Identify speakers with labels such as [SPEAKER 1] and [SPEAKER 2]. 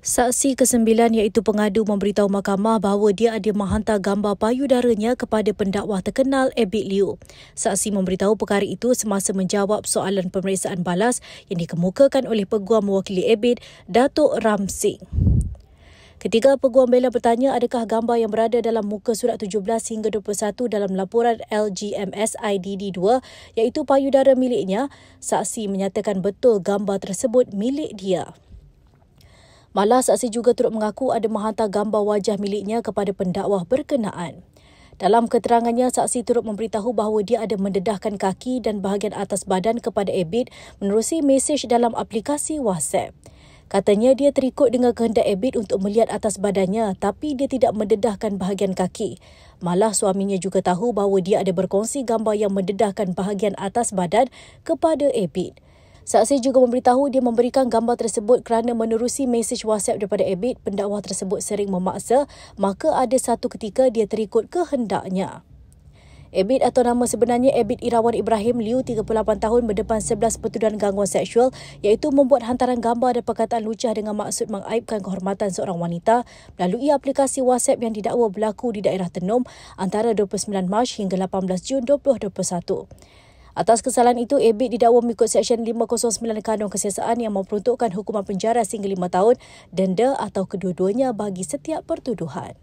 [SPEAKER 1] Saksi kesembilan iaitu pengadu memberitahu mahkamah bahawa dia ada menghantar gambar payudaranya kepada pendakwa terkenal Abid Liu. Saksi memberitahu perkara itu semasa menjawab soalan pemeriksaan balas yang dikemukakan oleh peguam mewakili Abid, Datuk Ram Singh. Ketiga peguam bela bertanya adakah gambar yang berada dalam muka surat 17 hingga 21 dalam laporan LGMS IDD 2 iaitu payudara miliknya. Saksi menyatakan betul gambar tersebut milik dia. Malah saksi juga turut mengaku ada menghantar gambar wajah miliknya kepada pendakwah berkenaan. Dalam keterangannya, saksi turut memberitahu bahawa dia ada mendedahkan kaki dan bahagian atas badan kepada Abid menerusi mesej dalam aplikasi WhatsApp. Katanya dia terikut dengan kehendak Abid untuk melihat atas badannya tapi dia tidak mendedahkan bahagian kaki. Malah suaminya juga tahu bahawa dia ada berkongsi gambar yang mendedahkan bahagian atas badan kepada Abid. Saksi juga memberitahu dia memberikan gambar tersebut kerana menerusi mesej WhatsApp daripada Abid, pendakwa tersebut sering memaksa, maka ada satu ketika dia terikut kehendaknya. Abid atau nama sebenarnya Abid Irawan Ibrahim Liu, 38 tahun berdepan 11 pertuduhan gangguan seksual iaitu membuat hantaran gambar dan perkataan lucah dengan maksud mengaibkan kehormatan seorang wanita melalui aplikasi WhatsApp yang didakwa berlaku di daerah Tenom antara 29 Mac hingga 18 Jun 2021. Atas kesalahan itu, Abid didakwa mengikut Seksyen 509 Kanun Kesiasaan yang memperuntukkan hukuman penjara sehingga 5 tahun, denda atau kedua-duanya bagi setiap pertuduhan.